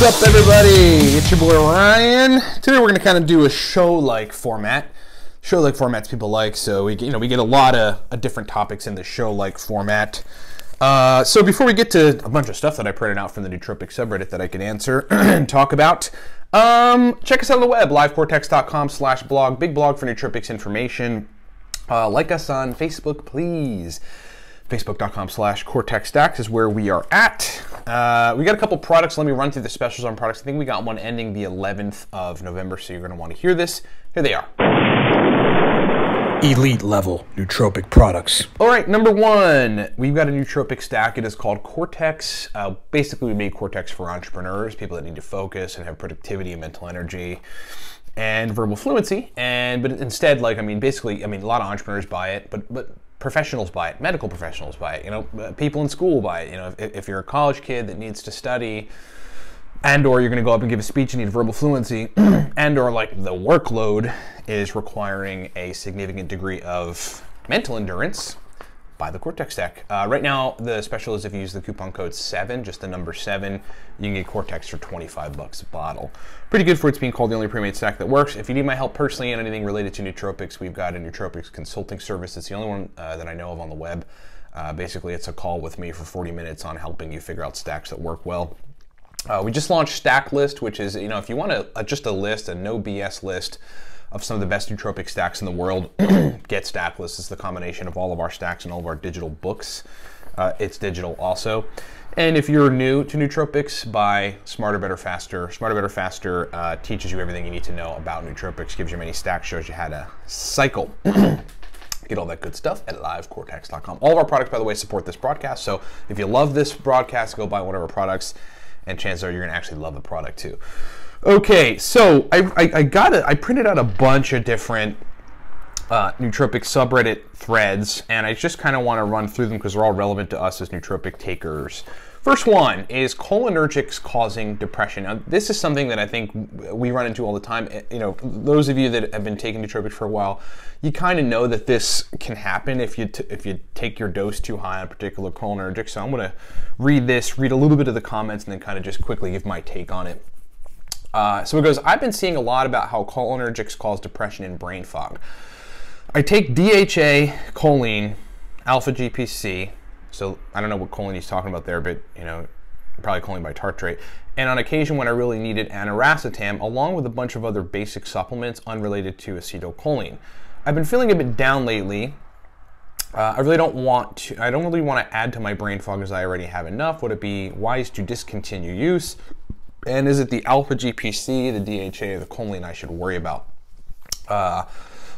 What's up, everybody? It's your boy Ryan. Today we're to kind of do a show-like format. Show-like formats people like, so we you know we get a lot of uh, different topics in the show-like format. Uh, so before we get to a bunch of stuff that I printed out from the nootropic subreddit that I can answer and talk about, um, check us out on the web, livecortex.com slash blog, big blog for nootropics information. Uh, like us on Facebook, please facebook.com slash cortex stacks is where we are at uh, we got a couple products let me run through the specials on products i think we got one ending the 11th of november so you're going to want to hear this here they are elite level nootropic products. All right, number one, we've got a nootropic stack. It is called Cortex. Uh, basically, we made Cortex for entrepreneurs, people that need to focus and have productivity and mental energy and verbal fluency. And but instead, like I mean, basically, I mean, a lot of entrepreneurs buy it, but but professionals buy it, medical professionals buy it. You know, uh, people in school buy it. You know, if, if you're a college kid that needs to study and or you're going to go up and give a speech and need verbal fluency and or like the workload is requiring a significant degree of mental endurance buy the cortex stack uh, right now the special is if you use the coupon code 7 just the number 7 you can get cortex for 25 bucks a bottle. Pretty good for it's being called the only pre-made stack that works. If you need my help personally on anything related to nootropics we've got a nootropics consulting service. It's the only one uh, that i know of on the web. Uh, basically it's a call with me for 40 minutes on helping you figure out stacks that work well uh, we just launched Stack List, which is, you know, if you want a, a, just a list, a no BS list of some of the best nootropic stacks in the world, get Stack List. It's the combination of all of our stacks and all of our digital books. Uh, it's digital also. And if you're new to nootropics, buy Smarter, Better, Faster. Smarter, Better, Faster uh, teaches you everything you need to know about nootropics, gives you many stacks, shows you how to cycle. get all that good stuff at livecortex.com. All of our products, by the way, support this broadcast. So if you love this broadcast, go buy one of our products and chances are you're to actually love the product too. Okay, so I, I, I got it. I printed out a bunch of different uh, nootropic subreddit threads, and I just kind of want to run through them because they're all relevant to us as nootropic takers. First one is cholinergics causing depression. Now, this is something that I think we run into all the time. You know, those of you that have been taking nootropics for a while, you kind of know that this can happen if you if you take your dose too high on a particular cholinergic. So I'm going to read this, read a little bit of the comments, and then kind of just quickly give my take on it. Uh, so it goes, I've been seeing a lot about how cholinergics cause depression and brain fog. I take DHA, choline, alpha GPC, so I don't know what choline he's talking about there, but you know, probably choline bitartrate. And on occasion when I really needed aniracetam, along with a bunch of other basic supplements unrelated to acetylcholine. I've been feeling a bit down lately. Uh, I really don't want to, I don't really want to add to my brain fog as I already have enough. Would it be wise to discontinue use? And is it the alpha GPC, the DHA, the choline I should worry about? Uh,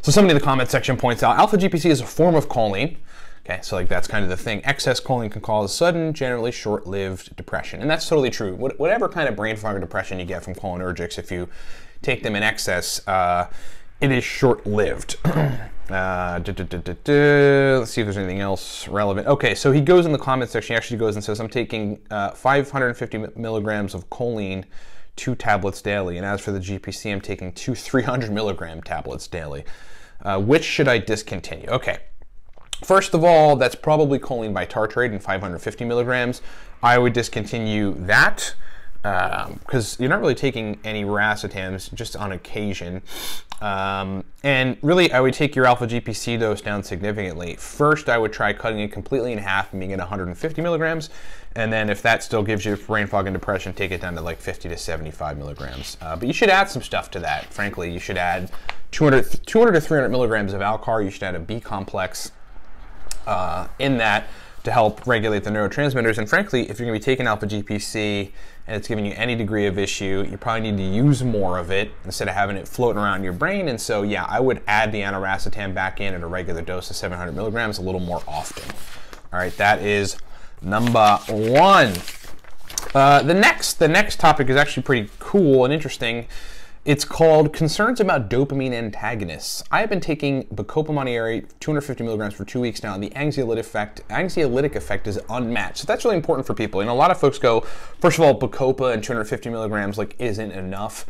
so somebody in the comment section points out alpha GPC is a form of choline. Okay, so like that's kind of the thing. Excess choline can cause sudden, generally short-lived depression, and that's totally true. Whatever kind of brain fog or depression you get from cholinergics, if you take them in excess, uh, it is short-lived. Uh, let's see if there's anything else relevant. Okay, so he goes in the comment section. He actually goes and says, "I'm taking uh, 550 milligrams of choline, two tablets daily, and as for the GPC, I'm taking two 300 milligram tablets daily. Uh, which should I discontinue?" Okay. First of all, that's probably choline bitartrate in 550 milligrams. I would discontinue that because um, you're not really taking any racetams just on occasion. Um, and really, I would take your alpha GPC dose down significantly. First, I would try cutting it completely in half and being at 150 milligrams. And then, if that still gives you brain fog and depression, take it down to like 50 to 75 milligrams. Uh, but you should add some stuff to that. Frankly, you should add 200, 200 to 300 milligrams of Alcar. You should add a B complex uh, in that to help regulate the neurotransmitters. And frankly, if you're going to be taking alpha GPC and it's giving you any degree of issue, you probably need to use more of it instead of having it floating around your brain. And so, yeah, I would add the aniracetam back in at a regular dose of 700 milligrams a little more often. All right, that is number one. Uh, the next, the next topic is actually pretty cool and interesting. It's called Concerns About Dopamine Antagonists. I have been taking Bacopa Monnieri 250 milligrams for two weeks now, and the anxiolytic effect, anxiolytic effect is unmatched. So that's really important for people. And a lot of folks go, first of all, Bacopa and 250 milligrams like isn't enough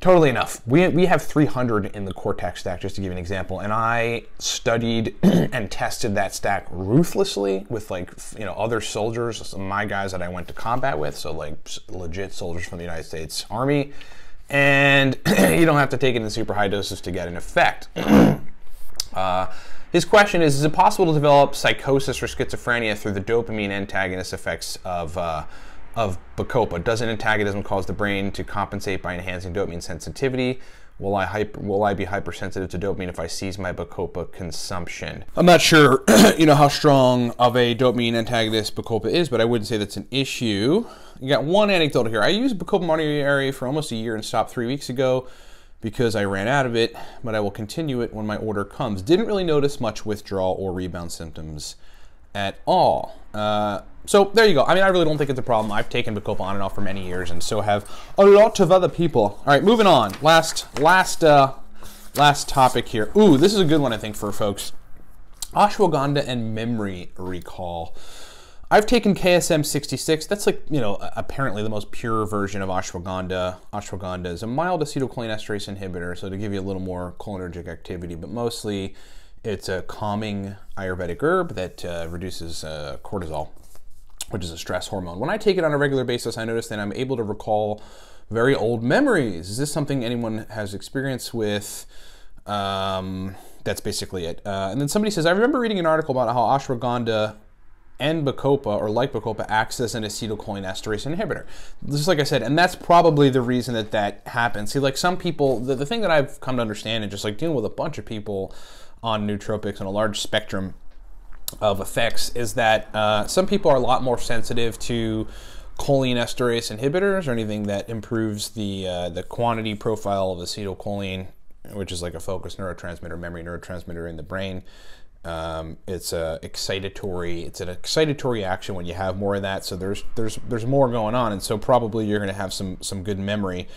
totally enough. We, we have 300 in the Cortex stack, just to give you an example. And I studied and tested that stack ruthlessly with like, you know, other soldiers, my guys that I went to combat with. So like legit soldiers from the United States Army. And you don't have to take it in super high doses to get an effect. uh, his question is, is it possible to develop psychosis or schizophrenia through the dopamine antagonist effects of uh, of Bacopa. Doesn't antagonism cause the brain to compensate by enhancing dopamine sensitivity? Will I hyper, will I be hypersensitive to dopamine if I cease my Bacopa consumption? I'm not sure, you know, how strong of a dopamine antagonist Bacopa is, but I wouldn't say that's an issue. You got one anecdote here. I used Bacopa Monnieri for almost a year and stopped three weeks ago because I ran out of it, but I will continue it when my order comes. Didn't really notice much withdrawal or rebound symptoms at all. Uh, so there you go. I mean, I really don't think it's a problem. I've taken Bacopa on and off for many years, and so have a lot of other people. All right, moving on. Last, last, uh, last topic here. Ooh, this is a good one, I think, for folks. Ashwagandha and memory recall. I've taken KSM 66. That's like, you know, apparently the most pure version of ashwagandha. Ashwagandha is a mild acetylcholinesterase inhibitor, so to give you a little more cholinergic activity, but mostly it's a calming Ayurvedic herb that uh, reduces uh, cortisol which is a stress hormone. When I take it on a regular basis, I notice that I'm able to recall very old memories. Is this something anyone has experience with? Um, that's basically it. Uh, and then somebody says, I remember reading an article about how ashwagandha and bacopa, or like bacopa, acts as an acetylcholinesterase inhibitor. Just like I said, and that's probably the reason that that happens. See, like some people, the, the thing that I've come to understand, and just like dealing with a bunch of people on nootropics and a large spectrum of effects is that uh, some people are a lot more sensitive to cholinesterase inhibitors or anything that improves the uh, the quantity profile of acetylcholine, which is like a focus neurotransmitter, memory neurotransmitter in the brain. Um, it's a excitatory. It's an excitatory action when you have more of that. So there's there's there's more going on, and so probably you're going to have some some good memory.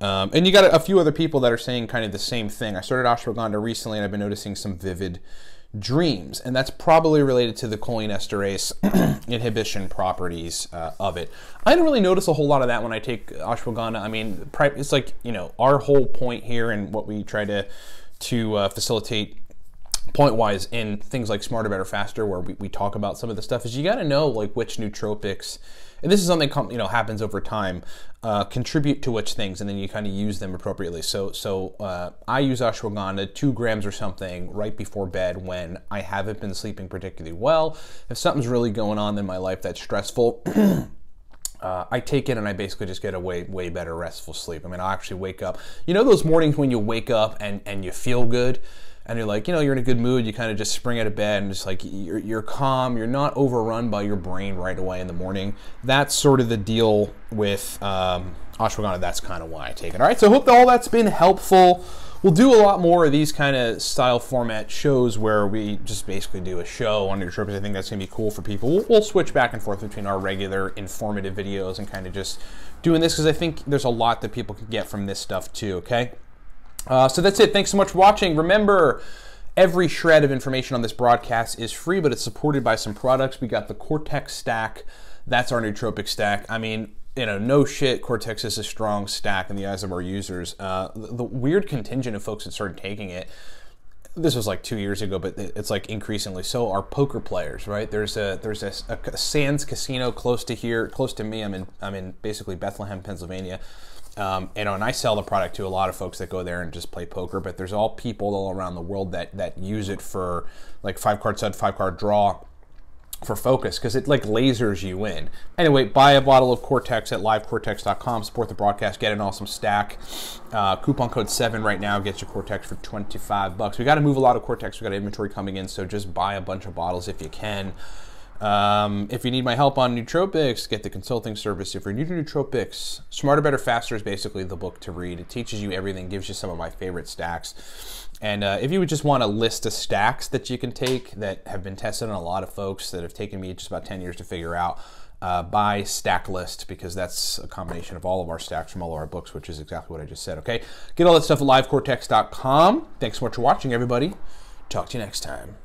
Um, and you got a, few other people that are saying kind of the same thing. I started ashwagandha recently, and I've been noticing some vivid dreams, and that's probably related to the cholinesterase inhibition properties uh, of it. I don't really notice a whole lot of that when I take ashwagandha. I mean, it's like you know our whole point here and what we try to to uh, facilitate point wise in things like smarter better faster where we, we talk about some of the stuff is you got to know like which nootropics and this is something you know happens over time, uh, contribute to which things, and then you kind of use them appropriately. So, so uh, I use ashwagandha two grams or something right before bed when I haven't been sleeping particularly well. If something's really going on in my life that's stressful. Uh, I take it and I basically just get a way way better restful sleep. I mean, I actually wake up. You know those mornings when you wake up and and you feel good and you're like, you know, you're in a good mood, you kind of just spring out of bed and just like you're, you're calm, you're not overrun by your brain right away in the morning. That's sort of the deal with um, ashwagandha. That's kind of why I take it. All right, so I hope that all that's been helpful. We'll do a lot more of these kind of style format shows where we just basically do a show on your trip. I think that's going to be cool for people. We'll, we'll switch back and forth between our regular informative videos and kind of just doing this because I think there's a lot that people can get from this stuff too, okay? Uh, so that's it. Thanks so much for watching. Remember, every shred of information on this broadcast is free, but it's supported by some products. We got the Cortex stack. That's our nootropic stack. I mean, you know, no shit, Cortex is a strong stack in the eyes of our users. Uh, the, the weird contingent of folks that started taking it this was like two years ago, but it's like increasingly so are poker players, right? There's a there's a, a, Sands casino close to here, close to me. I'm in I'm in basically Bethlehem, Pennsylvania. Um, you know, and I sell the product to a lot of folks that go there and just play poker. But there's all people all around the world that that use it for like five card stud, five card draw for focus because it like lasers you in. Anyway, buy a bottle of Cortex at livecortex.com. Support the broadcast. Get an awesome stack. Uh, coupon code seven right now gets you Cortex for 25 bucks. We got to move a lot of Cortex. We got inventory coming in, so just buy a bunch of bottles if you can. Um, if you need my help on nootropics, get the consulting service. If you're new to nootropics, Smarter, Better, Faster is basically the book to read. It teaches you everything, gives you some of my favorite stacks. And uh, if you would just want a list of stacks that you can take that have been tested on a lot of folks that have taken me just about 10 years to figure out, uh, buy stack list because that's a combination of all of our stacks from all of our books, which is exactly what I just said. Okay, get all that stuff at livecortex.com. Thanks so much for watching, everybody. Talk to you next time.